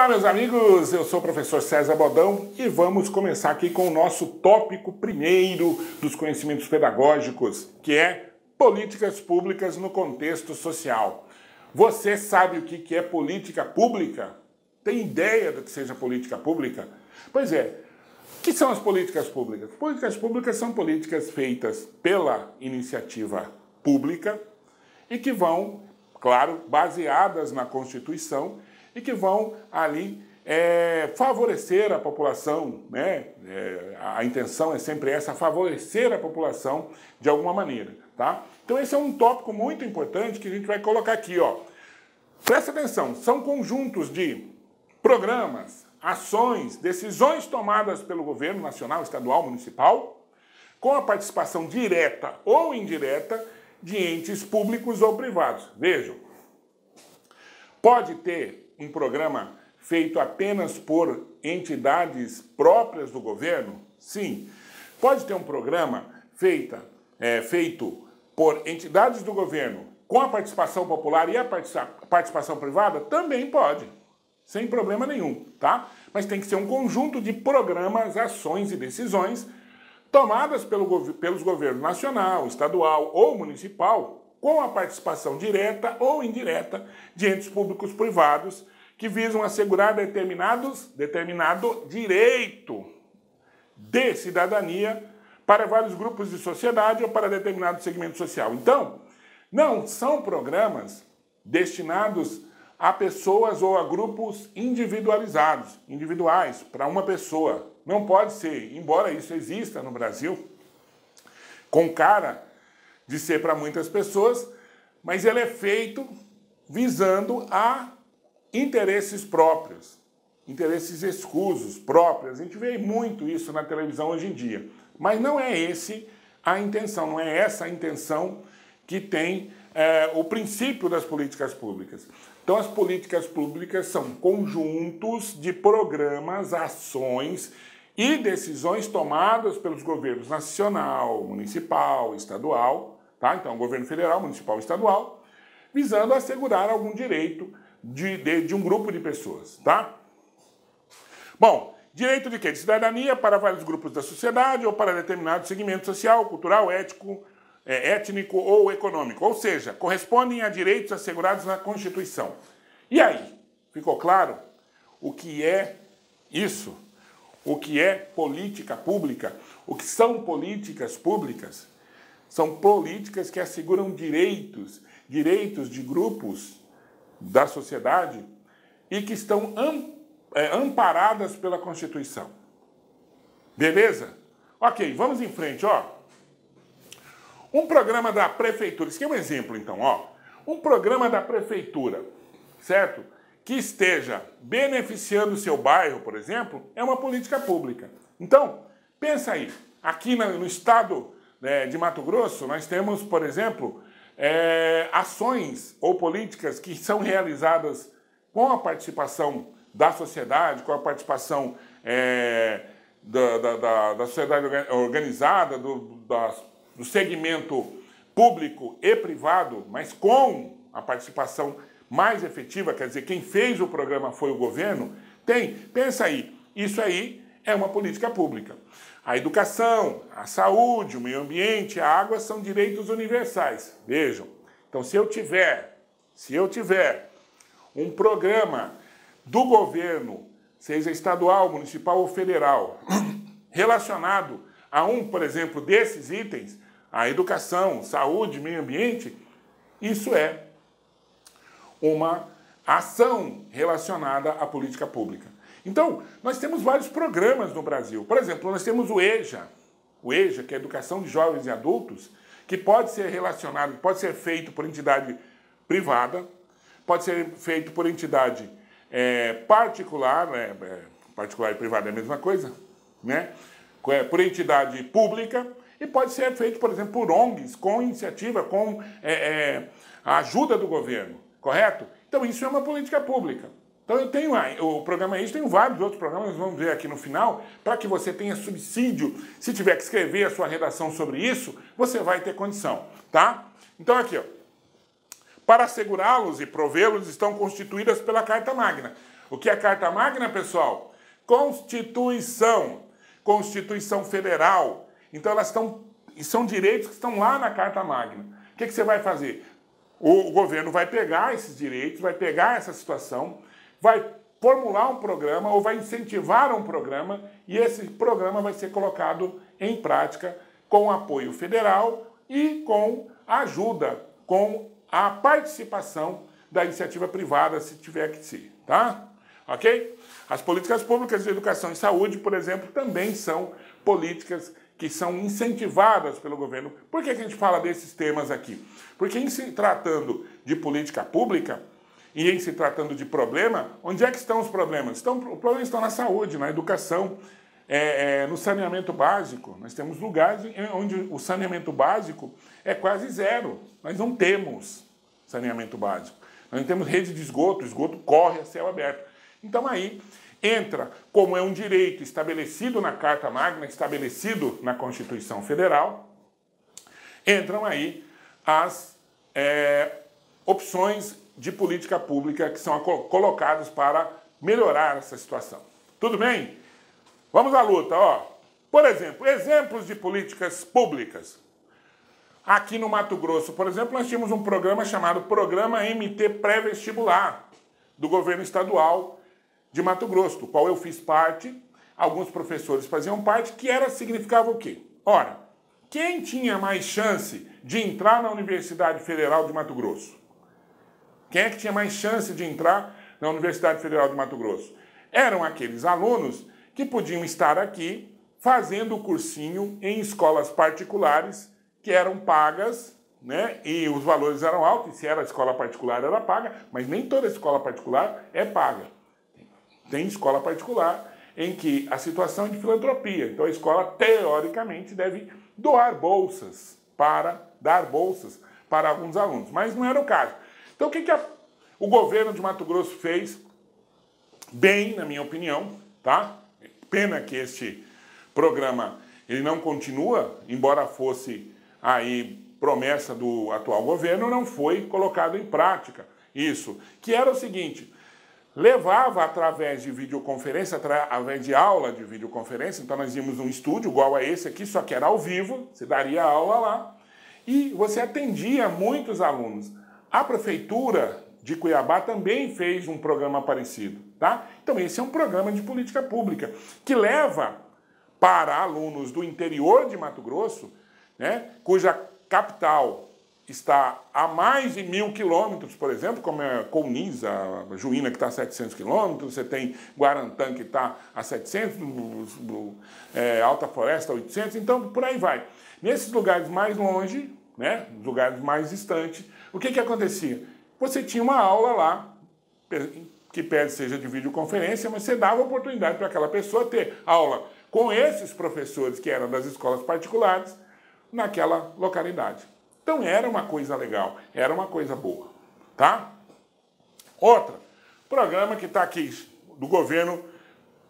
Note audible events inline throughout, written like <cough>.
Olá, meus amigos, eu sou o professor César Bodão e vamos começar aqui com o nosso tópico primeiro dos conhecimentos pedagógicos, que é políticas públicas no contexto social. Você sabe o que é política pública? Tem ideia do que seja política pública? Pois é, o que são as políticas públicas? Políticas públicas são políticas feitas pela iniciativa pública e que vão, claro, baseadas na Constituição e que vão ali é, favorecer a população, né? É, a intenção é sempre essa, favorecer a população de alguma maneira, tá? Então esse é um tópico muito importante que a gente vai colocar aqui, ó. Presta atenção, são conjuntos de programas, ações, decisões tomadas pelo governo nacional, estadual, municipal, com a participação direta ou indireta de entes públicos ou privados. Vejam, pode ter um programa feito apenas por entidades próprias do governo? Sim. Pode ter um programa feita, é, feito por entidades do governo com a participação popular e a participação privada? Também pode sem problema nenhum, tá? Mas tem que ser um conjunto de programas, ações e decisões tomadas pelo, pelos governos nacional, estadual ou municipal, com a participação direta ou indireta de entes públicos privados que visam assegurar determinados, determinado direito de cidadania para vários grupos de sociedade ou para determinado segmento social. Então, não são programas destinados a pessoas ou a grupos individualizados, individuais, para uma pessoa. Não pode ser, embora isso exista no Brasil, com cara de ser para muitas pessoas, mas ele é feito visando a interesses próprios, interesses escusos, próprios. A gente vê muito isso na televisão hoje em dia. Mas não é esse a intenção, não é essa a intenção que tem é, o princípio das políticas públicas. Então, as políticas públicas são conjuntos de programas, ações e decisões tomadas pelos governos nacional, municipal, estadual, tá? Então, governo federal, municipal e estadual, visando assegurar algum direito de, de, de um grupo de pessoas, tá? Bom, direito de quê? De cidadania para vários grupos da sociedade ou para determinado segmento social, cultural, ético, é, étnico ou econômico, ou seja, correspondem a direitos assegurados na Constituição. E aí, ficou claro o que é isso? O que é política pública? O que são políticas públicas? São políticas que asseguram direitos, direitos de grupos da sociedade e que estão é, amparadas pela Constituição. Beleza? Ok, vamos em frente, ó. Um programa da prefeitura, isso aqui é um exemplo então, ó. Um programa da prefeitura, certo? Que esteja beneficiando o seu bairro, por exemplo, é uma política pública. Então, pensa aí, aqui no estado né, de Mato Grosso, nós temos, por exemplo, é, ações ou políticas que são realizadas com a participação da sociedade, com a participação é, da, da, da, da, sociedade organizada, do, das do segmento público e privado, mas com a participação mais efetiva, quer dizer, quem fez o programa foi o governo, tem, pensa aí, isso aí é uma política pública. A educação, a saúde, o meio ambiente, a água são direitos universais. Vejam. Então, se eu tiver, se eu tiver um programa do governo, seja estadual, municipal ou federal, <clears throat> relacionado a um, por exemplo, desses itens, a educação, saúde, meio ambiente, isso é uma ação relacionada à política pública. Então, nós temos vários programas no Brasil. Por exemplo, nós temos o EJA, o EJA, que é Educação de Jovens e Adultos, que pode ser relacionado, pode ser feito por entidade privada, pode ser feito por entidade é, particular, né, é, particular e privada é a mesma coisa, né? É, por entidade pública, e pode ser feito, por exemplo, por ONGs, com iniciativa, com é, é, a ajuda do governo, correto? Então isso é uma política pública. Então eu tenho o programa isso, tem vários outros programas, vamos ver aqui no final, para que você tenha subsídio. Se tiver que escrever a sua redação sobre isso, você vai ter condição, tá? Então aqui, ó. Para assegurá-los e provê-los estão constituídas pela Carta Magna. O que é Carta Magna, pessoal? Constituição. Constituição Federal. Então elas estão. São direitos que estão lá na Carta Magna. O que, que você vai fazer? O governo vai pegar esses direitos, vai pegar essa situação, vai formular um programa ou vai incentivar um programa e esse programa vai ser colocado em prática com apoio federal e com ajuda, com a participação da iniciativa privada, se tiver que ser, tá? Ok? As políticas públicas de educação e saúde, por exemplo, também são políticas que são incentivadas pelo governo. Por que, a gente fala desses temas aqui? Porque em se tratando de política pública e em se tratando de problema, onde é que estão os problemas? Estão, os problemas estão na saúde, na educação, é, é, no saneamento básico. Nós temos lugares onde o saneamento básico é quase zero. Nós não temos saneamento básico. Nós não temos rede de esgoto, o esgoto corre a céu aberto. Então aí entra, como é um direito estabelecido na Carta Magna, estabelecido na Constituição Federal, entram aí as é, opções de política pública que são colocadas para melhorar essa situação. Tudo bem? Vamos à luta, ó. Por exemplo, exemplos de políticas públicas. Aqui no Mato Grosso, por exemplo, nós tínhamos um programa chamado Programa MT Pré-Vestibular, do governo estadual de Mato Grosso, do qual eu fiz parte, alguns professores faziam parte, que era significava o quê? Ora, quem tinha mais chance de entrar na Universidade Federal de Mato Grosso? Quem é que tinha mais chance de entrar na Universidade Federal de Mato Grosso? Eram aqueles alunos que podiam estar aqui fazendo o cursinho em escolas particulares que eram pagas, né? E os valores eram altos, e se era escola particular era paga, mas nem toda escola particular é paga. Tem escola particular em que a situação é de filantropia. Então a escola teoricamente deve doar bolsas para dar bolsas para alguns alunos, mas não era o caso. Então o que, que a, o governo de Mato Grosso fez bem, na minha opinião, tá? Pena que este programa ele não continua, embora fosse aí promessa do atual governo, não foi colocado em prática isso, que era o seguinte, levava através de videoconferência, através de aula de videoconferência, então nós íamos num estúdio igual a esse aqui, só que era ao vivo, você daria aula lá, e você atendia muitos alunos. A prefeitura de Cuiabá também fez um programa parecido, tá? Então esse é um programa de política pública que leva para alunos do interior de Mato Grosso, né, cuja capital está a mais de mil quilômetros, por exemplo, como é Colniza, Juína, que está a 700 quilômetros, você tem Guarantã, que está a 700, é, Alta Floresta, 800, então por aí vai. Nesses lugares mais longe, né, lugares mais distantes, o que, que acontecia? Você tinha uma aula lá, que pede seja de videoconferência, mas você dava oportunidade para aquela pessoa ter aula com esses professores que eram das escolas particulares naquela localidade. Então era uma coisa legal, era uma coisa boa, tá? Outra, programa que está aqui do governo,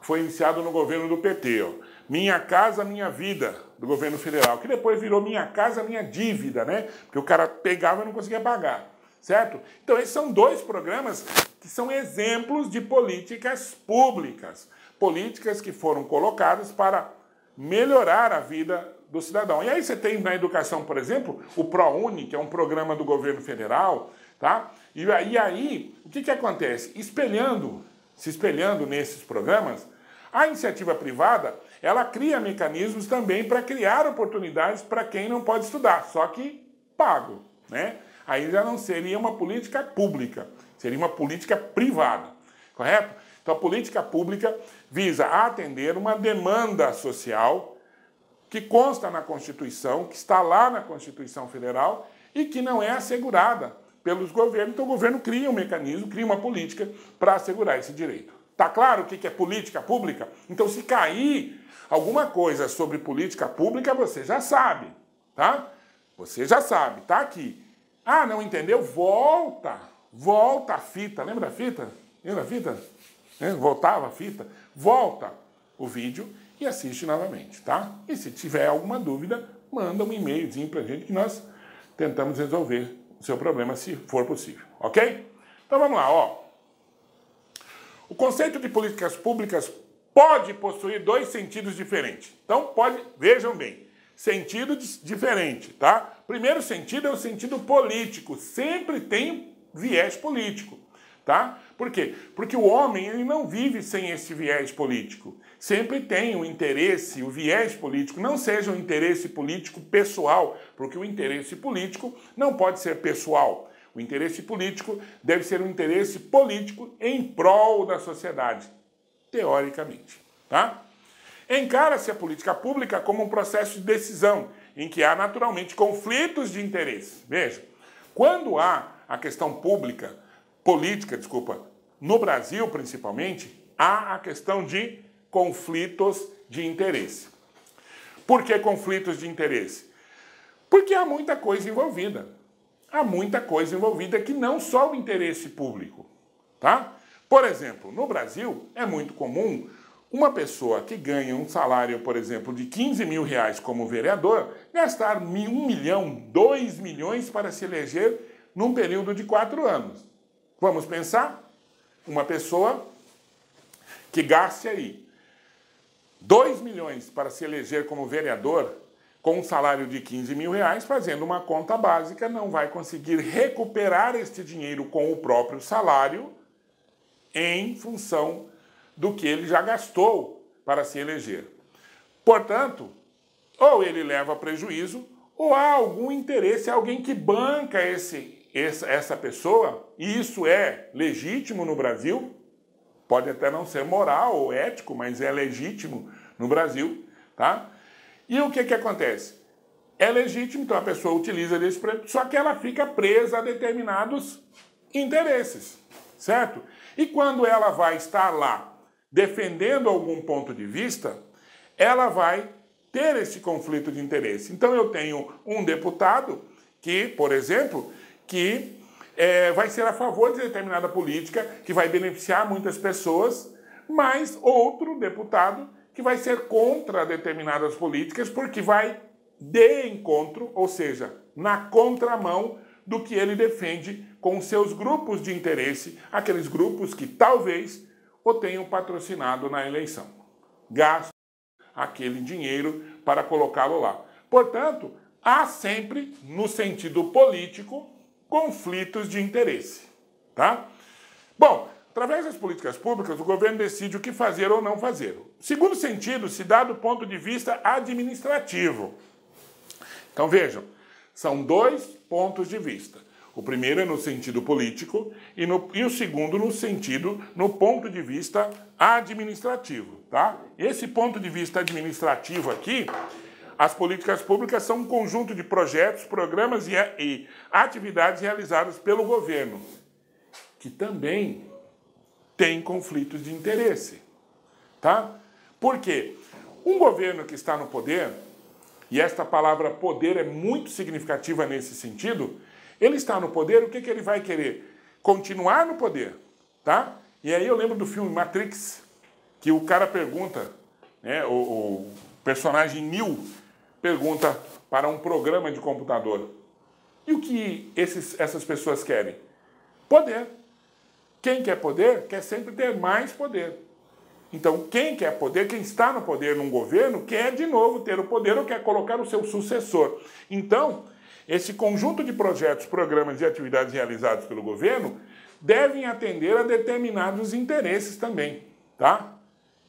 foi iniciado no governo do PT, ó. Minha Casa Minha Vida, do governo federal, que depois virou Minha Casa Minha Dívida, né? Porque o cara pegava e não conseguia pagar, certo? Então esses são dois programas que são exemplos de políticas públicas, políticas que foram colocadas para melhorar a vida do cidadão. E aí você tem na educação, por exemplo, o ProUni, que é um programa do governo federal, tá? E aí, o que, que acontece? Espelhando, se espelhando nesses programas, a iniciativa privada, ela cria mecanismos também para criar oportunidades para quem não pode estudar, só que pago, né? Aí já não seria uma política pública, seria uma política privada, correto? Então a política pública visa atender uma demanda social que consta na Constituição, que está lá na Constituição Federal e que não é assegurada pelos governos. Então o governo cria um mecanismo, cria uma política para assegurar esse direito. Tá claro o que é política pública? Então se cair alguma coisa sobre política pública, você já sabe, tá? Você já sabe, tá aqui. Ah, não entendeu? Volta, volta a fita. Lembra a fita? Lembra a fita? É, voltava a fita. Volta o vídeo e assiste novamente, tá? E se tiver alguma dúvida, manda um e-mailzinho pra gente que nós tentamos resolver o seu problema se for possível, ok? Então vamos lá, ó. O conceito de políticas públicas pode possuir dois sentidos diferentes. Então, pode, vejam bem, sentido diferente, tá? Primeiro sentido é o sentido político, sempre tem viés político, tá? Por quê? Porque o homem ele não vive sem esse viés político. Sempre tem o interesse, o viés político, não seja um interesse político pessoal, porque o interesse político não pode ser pessoal. O interesse político deve ser um interesse político em prol da sociedade, teoricamente. Tá? Encara-se a política pública como um processo de decisão, em que há naturalmente conflitos de interesse. Veja, quando há a questão pública, política, desculpa, no Brasil principalmente, há a questão de conflitos de interesse. Por que conflitos de interesse? Porque há muita coisa envolvida há muita coisa envolvida que não só o interesse público, tá? Por exemplo, no Brasil é muito comum uma pessoa que ganha um salário, por exemplo, de 15 mil reais como vereador, gastar um milhão, dois milhões para se eleger num período de quatro anos. Vamos pensar? Uma pessoa que gaste aí 2 milhões para se eleger como vereador com um salário de 15 mil reais, fazendo uma conta básica, não vai conseguir recuperar este dinheiro com o próprio salário em função do que ele já gastou para se eleger. Portanto, ou ele leva prejuízo, ou há algum interesse, alguém que banca esse, essa pessoa, e isso é legítimo no Brasil, pode até não ser moral ou ético, mas é legítimo no Brasil, tá? E o que, que acontece? É legítimo, então a pessoa utiliza desse preço, só que ela fica presa a determinados interesses, certo? E quando ela vai estar lá defendendo algum ponto de vista, ela vai ter esse conflito de interesse. Então eu tenho um deputado que, por exemplo, que é, vai ser a favor de determinada política que vai beneficiar muitas pessoas, mas outro deputado que vai ser contra determinadas políticas, porque vai de encontro, ou seja, na contramão do que ele defende com seus grupos de interesse, aqueles grupos que talvez o tenham patrocinado na eleição. Gasto aquele dinheiro para colocá-lo lá. Portanto, há sempre, no sentido político, conflitos de interesse. Tá? Bom, Através das políticas públicas, o governo decide o que fazer ou não fazer. Segundo sentido, se dá do ponto de vista administrativo. Então vejam, são dois pontos de vista. O primeiro é no sentido político e, no, e o segundo no sentido, no ponto de vista administrativo. Tá? Esse ponto de vista administrativo aqui, as políticas públicas são um conjunto de projetos, programas e, atividades realizados pelo governo, que também tem conflitos de interesse. Tá? Por quê? Um governo que está no poder, e esta palavra poder é muito significativa nesse sentido, ele está no poder, o que, que ele vai querer? Continuar no poder. Tá? E aí eu lembro do filme Matrix, que o cara pergunta, né, o, o personagem Neo pergunta para um programa de computador: e o que esses, essas pessoas querem? Poder. Quem quer poder quer sempre ter mais poder. Então, quem quer poder, quem está no poder num governo, quer de novo ter o poder ou quer colocar o seu sucessor. Então, esse conjunto de projetos, programas e atividades realizados pelo governo devem atender a determinados interesses também, tá?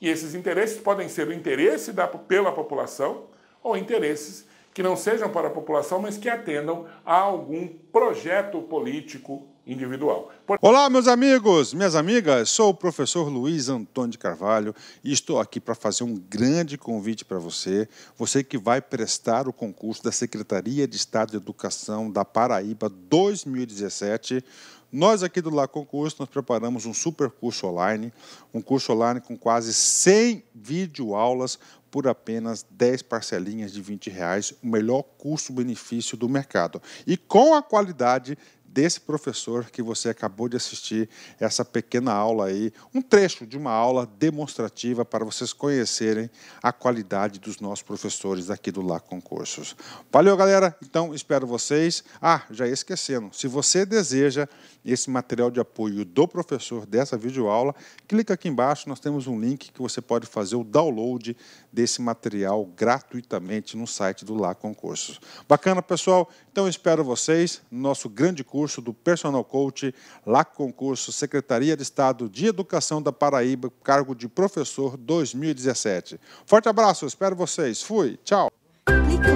E esses interesses podem ser o interesse da, pela população ou interesses que não sejam para a população, mas que atendam a algum projeto político individual. Por... Olá, meus amigos, minhas amigas, sou o professor Luiz Antônio de Carvalho e estou aqui para fazer um grande convite para você, você que vai prestar o concurso da Secretaria de Estado de Educação da Paraíba 2017. Nós aqui do Lá Concurso, nós preparamos um super curso online, um curso online com quase 100 videoaulas por apenas 10 parcelinhas de 20 reais, o melhor custo-benefício do mercado. E com a qualidade desse professor que você acabou de assistir essa pequena aula aí, um trecho de uma aula demonstrativa para vocês conhecerem a qualidade dos nossos professores aqui do Lá Concursos. Valeu, galera. Então, espero vocês. Ah, já ia esquecendo, se você deseja esse material de apoio do professor dessa videoaula, clica aqui embaixo, nós temos um link que você pode fazer o download desse material gratuitamente no site do Lá Concursos. Bacana, pessoal? Então, espero vocês no nosso grande curso concurso do Personal Coach, LAC Concurso Secretaria de Estado de Educação da Paraíba, cargo de professor 2017. Forte abraço, espero vocês. Fui, tchau. Clique,